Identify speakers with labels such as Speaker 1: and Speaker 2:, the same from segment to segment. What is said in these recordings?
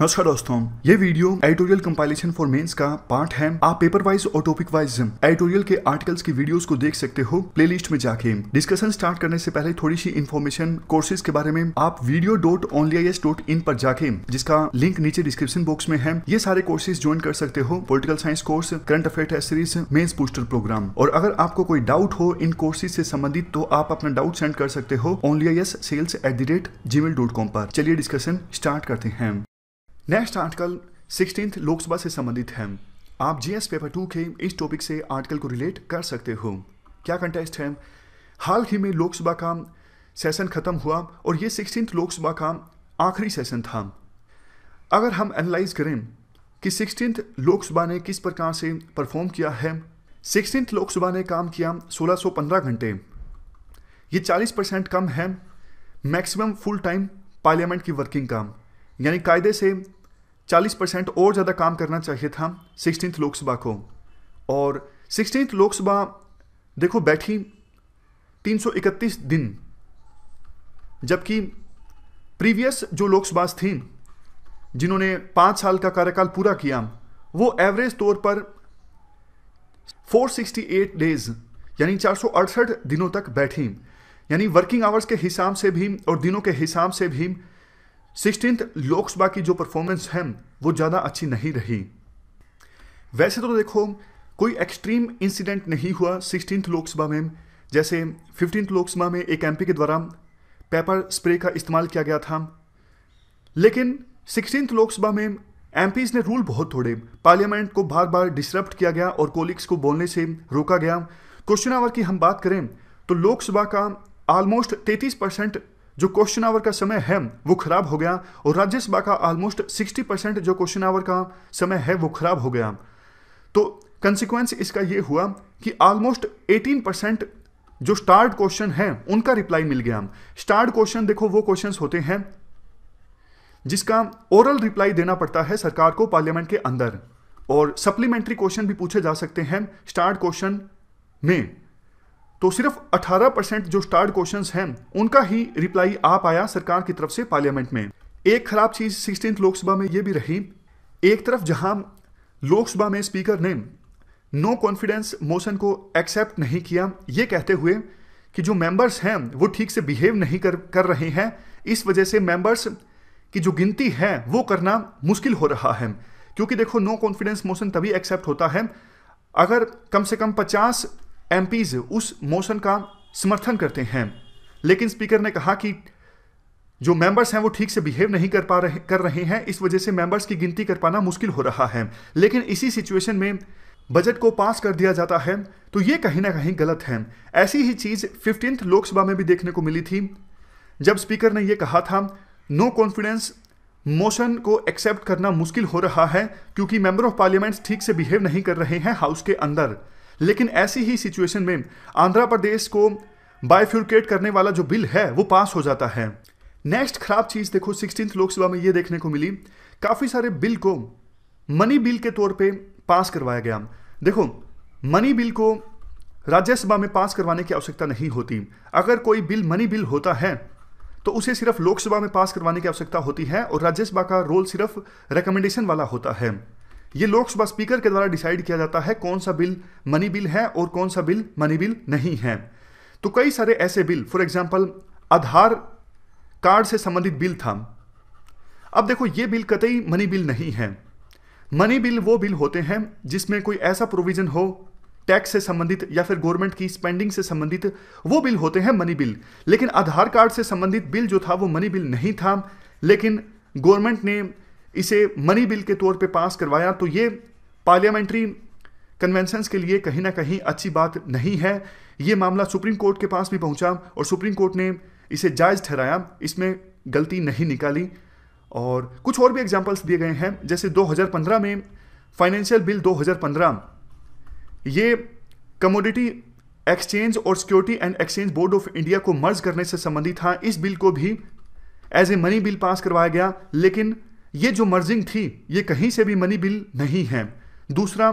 Speaker 1: नमस्कार दोस्तों, ये video editorial compilation for mains का पार्ट है। आप पेपर वाइज और टॉपिक वाइज एडिटोरियल के आर्टिकल्स की वीडियोस को देख सकते हो प्लेलिस्ट में जाके। डिस्कशन स्टार्ट करने से पहले थोड़ी सी इन्फॉर्मेशन कोर्सेज के बारे में आप वीडियो डॉट डॉट इन पर जाके, जिसका लिंक नीचे डिस्क्रिप्शन बॉक्स में है, ये सारे कोर्सेज ज्वाइन कर सकते हो। Political science course current affair series mains poster programme और अगर आपको कोई डाउट हो इन कोर्सेज से संबंधित तो आप अपना डाउट सेंड कर सकते हो only sales at the rate Gmail dot com पर। चलिए डिस्कशन स्टार्ट करते हैं। नेक्स्ट आर्टिकल सिक्सटीन लोकसभा से संबंधित है आप जीएस पेपर टू के इस टॉपिक से आर्टिकल को रिलेट कर सकते हो। क्या कंटेस्ट है? हाल ही में लोकसभा का सेशन खत्म हुआ और ये सिक्सटीन लोकसभा का आखिरी सेशन था। अगर हम एनालाइज करें कि सिक्सटीन लोकसभा ने किस प्रकार से परफॉर्म किया है सिक्सटीन लोकसभा ने काम किया 1615 घंटे। ये 40 परसेंट कम है मैक्सिमम फुल टाइम पार्लियामेंट की वर्किंग का। यानी कायदे से 40 परसेंट और ज़्यादा काम करना चाहिए था सिक्सटीन लोकसभा को। और सिक्सटीन लोकसभा, देखो, बैठी 331 दिन, जबकि प्रीवियस जो लोकसभा थी, जिन्होंने पाँच साल का कार्यकाल पूरा किया, वो एवरेज तौर पर 468 डेज़, यानी चार सौ अड़सठ दिनों तक बैठी। यानी वर्किंग आवर्स के हिसाब से भी और दिनों के हिसाब से भी सिक्सटीन लोकसभा की जो परफॉर्मेंस है, वो ज़्यादा अच्छी नहीं रही। वैसे तो देखो, कोई एक्सट्रीम इंसिडेंट नहीं हुआ सिक्सटीन लोकसभा में। जैसे फिफ्टीन लोकसभा में एक एमपी के द्वारा पेपर स्प्रे का इस्तेमाल किया गया था। लेकिन सिक्सटीन लोकसभा में एमपीज ने रूल बहुत तोड़े। पार्लियामेंट को बार बार डिसरप्ट किया गया और कोलिग्स को बोलने से रोका गया। क्वेश्चन आवर की हम बात करें तो लोकसभा का ऑलमोस्ट 33 परसेंट जो क्वेश्चन आवर का समय है, वो खराब हो गया और राज्यसभा का ऑलमोस्ट 60 परसेंट जो क्वेश्चन आवर का समय है, वो खराब हो गया। तो कंसिक्वेंस इसका ये हुआ कि ऑलमोस्ट 18 परसेंट जो स्टार्ट क्वेश्चन है, उनका रिप्लाई मिल गया। स्टार्ट क्वेश्चन देखो, वो क्वेश्चन होते हैं जिसका ओरल रिप्लाई देना पड़ता है सरकार को पार्लियामेंट के अंदर। और सप्लीमेंट्री क्वेश्चन भी पूछे जा सकते हैं स्टार्ट क्वेश्चन में। तो सिर्फ़ 18 परसेंट जो स्टार्ट क्वेश्चन हैं, उनका ही रिप्लाई आ पाया सरकार की तरफ़ से पार्लियामेंट में। एक खराब चीज़ सिक्सटीन लोकसभा में ये भी रही। एक तरफ़ जहाँ लोकसभा में स्पीकर ने नो कॉन्फिडेंस मोशन को एक्सेप्ट नहीं किया, ये कहते हुए कि जो मेंबर्स हैं, वो ठीक से बिहेव नहीं कर कर रहे हैं। इस वजह से मेंबर्स की जो गिनती है, वो करना मुश्किल हो रहा है। क्योंकि देखो नो कॉन्फिडेंस मोशन तभी एक्सेप्ट होता है अगर कम से कम 50 एमपीज उस मोशन का समर्थन करते हैं। लेकिन स्पीकर ने कहा कि जो मेंबर्स हैं वो ठीक से बिहेव नहीं कर पा रहे, कर रहे हैं। इस वजह से मेंबर्स की गिनती कर पाना मुश्किल हो रहा है। लेकिन इसी सिचुएशन में बजट को पास कर दिया जाता है तो ये कहीं ना कहीं गलत है। ऐसी ही चीज़ फिफ्टींथ लोकसभा में भी देखने को मिली थी, जब स्पीकर ने यह कहा था नो कॉन्फिडेंस मोशन को एक्सेप्ट करना मुश्किल हो रहा है, क्योंकि मेंबर ऑफ़ पार्लियामेंट ठीक से बिहेव नहीं कर रहे हैं हाउस के अंदर। लेकिन ऐसी ही सिचुएशन में आंध्र प्रदेश को बायोफ्यूरकेट करने वाला जो बिल है, वो पास हो जाता है। नेक्स्ट खराब चीज़ देखो सिक्सटीन लोकसभा में ये देखने को मिली। काफ़ी सारे बिल को मनी बिल के तौर पे पास करवाया गया। देखो मनी बिल को राज्यसभा में पास करवाने की आवश्यकता नहीं होती। अगर कोई बिल मनी बिल होता है तो उसे सिर्फ़ लोकसभा में पास करवाने की आवश्यकता होती है और राज्यसभा का रोल सिर्फ़ रिकमेंडेशन वाला होता है। ये लोकसभा स्पीकर के द्वारा डिसाइड किया जाता है कौन सा बिल मनी बिल है और कौन सा बिल मनी बिल नहीं है। तो कई सारे ऐसे bill, for example Aadhaar card से संबंधित बिल था। अब देखो, ये बिल कतई मनी बिल नहीं है। मनी बिल वो बिल होते हैं जिसमें कोई ऐसा प्रोविज़न हो, टैक्स से संबंधित या फिर गवर्नमेंट की स्पेंडिंग से संबंधित, वो बिल होते हैं मनी बिल। लेकिन आधार कार्ड से संबंधित बिल जो था, वो मनी बिल नहीं था। लेकिन गवर्नमेंट ने इसे मनी बिल के तौर पे पास करवाया तो ये पार्लियामेंट्री कन्वेंशंस के लिए कहीं ना कहीं अच्छी बात नहीं है। ये मामला सुप्रीम कोर्ट के पास भी पहुँचा और सुप्रीम कोर्ट ने इसे जायज़ ठहराया, इसमें गलती नहीं निकाली। और कुछ और भी एग्जाम्पल्स दिए गए हैं, जैसे 2015 में फाइनेंशियल बिल 2015 ये कमोडिटी एक्सचेंज और security and exchange board of India को मर्ज करने से संबंधित था। इस बिल को भी as a money bill pass करवाया गया, लेकिन ये जो मर्जिंग थी, ये कहीं से भी मनी बिल नहीं है। दूसरा,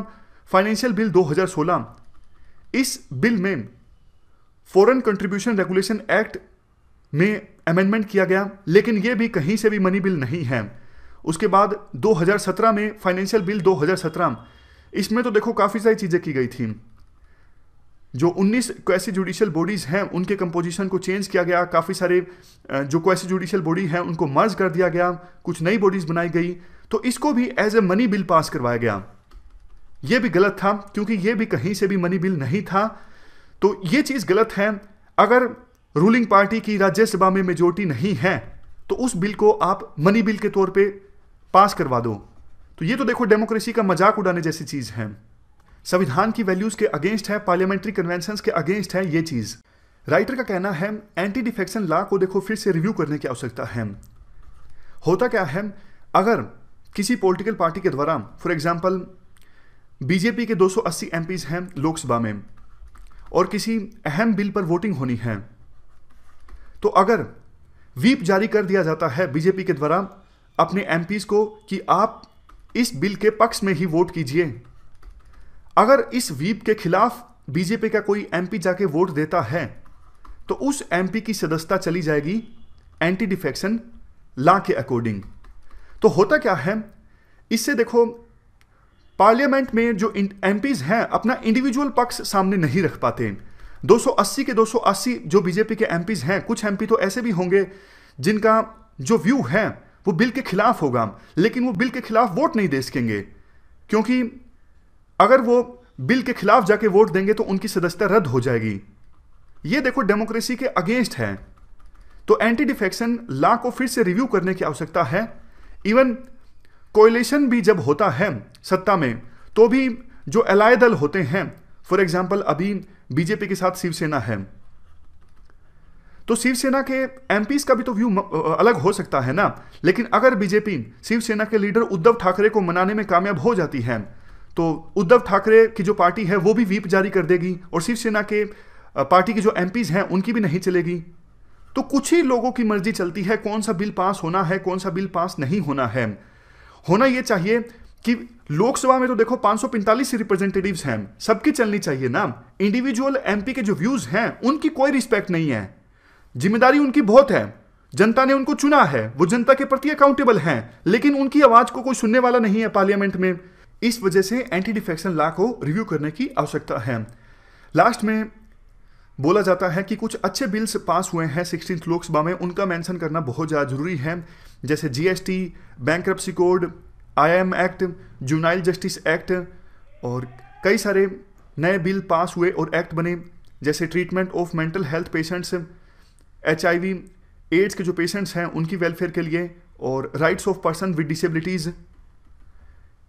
Speaker 1: फाइनेंशियल बिल 2016 इस बिल में फॉरेन कंट्रीब्यूशन रेगुलेशन एक्ट में अमेंडमेंट किया गया, लेकिन ये भी कहीं से भी मनी बिल नहीं है। उसके बाद 2017 में फाइनेंशियल बिल 2017 इसमें तो देखो काफ़ी सारी चीज़ें की गई थी। जो 19 क्वेसी जुडिशियल बॉडीज हैं, उनके कंपोजिशन को चेंज किया गया। काफ़ी सारे जो क्वेसी जुडिशियल बॉडी हैं, उनको मर्ज कर दिया गया। कुछ नई बॉडीज बनाई गई। तो इसको भी as a money bill pass करवाया गया। यह भी गलत था, क्योंकि यह भी कहीं से भी मनी बिल नहीं था। तो यह चीज़ गलत है। अगर रूलिंग पार्टी की राज्यसभा में मेजोरिटी नहीं है तो उस बिल को आप मनी बिल के तौर पे पास करवा दो। तो ये तो देखो डेमोक्रेसी का मज़ाक उड़ाने जैसी चीज़ है। संविधान की वैल्यूज़ के अगेंस्ट है पार्लियामेंट्री कन्वेंशन के अगेंस्ट है, ये चीज़। राइटर का कहना है एंटी डिफेक्शन लॉ को देखो, फिर से रिव्यू करने की आवश्यकता है। होता क्या है, अगर किसी पॉलिटिकल पार्टी के द्वारा फॉर एग्ज़ाम्पल बीजेपी के 280 एमपीज हैं लोकसभा में, और किसी अहम बिल पर वोटिंग होनी है तो अगर वीप जारी कर दिया जाता है बीजेपी के द्वारा अपने एमपीज को कि आप इस बिल के पक्ष में ही वोट कीजिए अगर इस वीप के खिलाफ बीजेपी का कोई एमपी जाके वोट देता है तो उस एमपी की सदस्यता चली जाएगी एंटी डिफेक्शन लॉ के अकॉर्डिंग तो होता क्या है? इससे देखो पार्लियामेंट में जो एमपीज हैं, अपना इंडिविजुअल पक्ष सामने नहीं रख पाते। 280 के 280 जो बीजेपी के एमपीज हैं, कुछ एमपी तो ऐसे भी होंगे जिनका जो व्यू है, वो बिल के खिलाफ होगा, लेकिन वो बिल के खिलाफ वोट नहीं दे सकेंगे, क्योंकि अगर वो बिल के खिलाफ जाके वोट देंगे तो उनकी सदस्यता रद्द हो जाएगी। ये देखो डेमोक्रेसी के अगेंस्ट है। तो एंटी डिफेक्शन लॉ को फिर से रिव्यू करने की आवश्यकता है। इवन कोयलेशन भी जब होता है सत्ता में तो भी जो एलाय दल होते हैं फॉर एग्ज़ाम्पल अभी बीजेपी के साथ शिवसेना है। तो शिवसेना के एमपीज का भी तो व्यू अलग हो सकता है ना। लेकिन अगर बीजेपी शिवसेना के लीडर उद्धव ठाकरे को मनाने में कामयाब हो जाती है तो उद्धव ठाकरे की जो पार्टी है, वो भी वीप जारी कर देगी और शिवसेना के पार्टी के जो एम हैं, उनकी भी नहीं चलेगी। तो कुछ ही लोगों की मर्ज़ी चलती है, कौन सा बिल पास होना है, कौन सा बिल पास नहीं होना है। होना यह चाहिए कि लोकसभा में तो देखो 545 रिप्रेजेंटेटिव्स हैं, सबकी चलनी चाहिए ना। इंडिविजुअल एमपी के जो व्यूज़ हैं, उनकी कोई रिस्पेक्ट नहीं है। ज़िम्मेदारी उनकी बहुत है। जनता ने उनको चुना है। वो जनता के प्रति अकाउंटेबल हैं, लेकिन उनकी आवाज़ को कोई सुनने वाला नहीं है पार्लियामेंट में। इस वजह से एंटी डिफेक्शन लॉ को रिव्यू करने की आवश्यकता है। लास्ट में बोला जाता है कि कुछ अच्छे बिल्स पास हुए हैं। सिक्सटीन लोकसभा में उनका मेंशन करना बहुत ज़्यादा ज़रूरी है। जैसे GST bank code IM act juvenile justice act और कई सारे नए बिल पास हुए और एक्ट बने। जैसे treatment of mental health patients HIV AIDS के जो पेशेंट्स हैं, उनकी वेलफेयर के लिए और rights of person with disabilities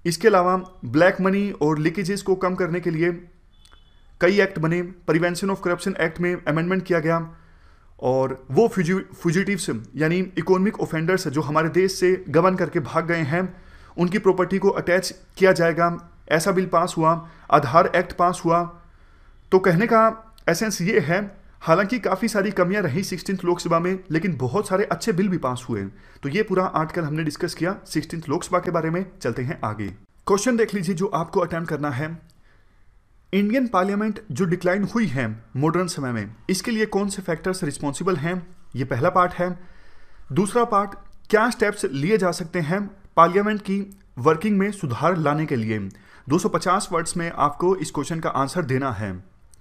Speaker 1: इसके अलावा ब्लैक मनी और लीकेजेस को कम करने के लिए कई एक्ट बने। प्रिवेंशन ऑफ़ करप्शन एक्ट में अमेंडमेंट किया गया और वो फ्यूजिटिव्स यानी इकोनॉमिक ऑफेंडर्स जो हमारे देश से गबन करके भाग गए हैं, उनकी प्रॉपर्टी को अटैच किया जाएगा। ऐसा बिल पास हुआ, आधार एक्ट पास हुआ। तो कहने का एसेंस ये है हालाँकि काफ़ी सारी कमियाँ रही सिक्सटीन लोकसभा में, लेकिन बहुत सारे अच्छे बिल भी पास हुए तो ये पूरा आर्टिकल हमने डिस्कस किया सिक्सटीन लोकसभा के बारे में, चलते हैं आगे। क्वेश्चन देख लीजिए जो आपको अटेम्प्ट करना है। इंडियन पार्लियामेंट जो डिक्लाइन हुई है मॉडर्न समय में, इसके लिए कौन से फैक्टर्स रिस्पॉन्सिबल हैं? ये पहला पार्ट है। दूसरा पार्ट क्या स्टेप्स लिए जा सकते हैं पार्लियामेंट की वर्किंग में सुधार लाने के लिए? 250 वर्ड्स में आपको इस क्वेश्चन का आंसर देना है।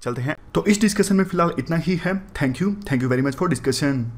Speaker 1: चलते हैं। तो इस डिस्कशन में फ़िलहाल इतना ही है। Thank you thank you very much for discussion